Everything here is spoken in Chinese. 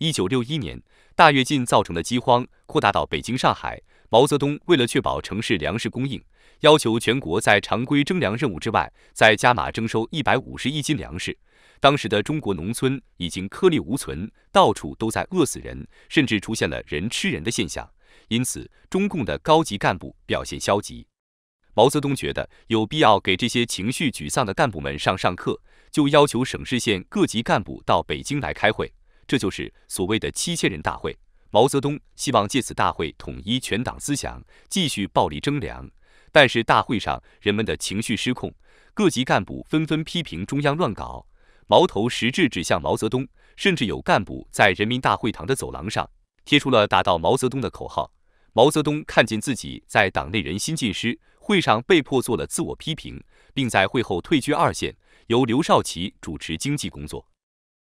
一九六一年，大跃进造成的饥荒扩大到北京、上海。毛泽东为了确保城市粮食供应，要求全国在常规征粮任务之外，再加码征收一百五十亿斤粮食。当时的中国农村已经颗粒无存，到处都在饿死人，甚至出现了人吃人的现象。因此，中共的高级干部表现消极。毛泽东觉得有必要给这些情绪沮丧的干部们上上课，就要求省市县各级干部到北京来开会，这就是所谓的七千人大会。毛泽东希望借此大会统一全党思想，继续暴力征粮。但是大会上人们的情绪失控，各级干部纷纷批评中央乱搞，矛头实质指向毛泽东，甚至有干部在人民大会堂的走廊上贴出了打倒毛泽东的口号。毛泽东看见自己在党内人心尽失，会上被迫做了自我批评，并在会后退居二线，由刘少奇主持经济工作。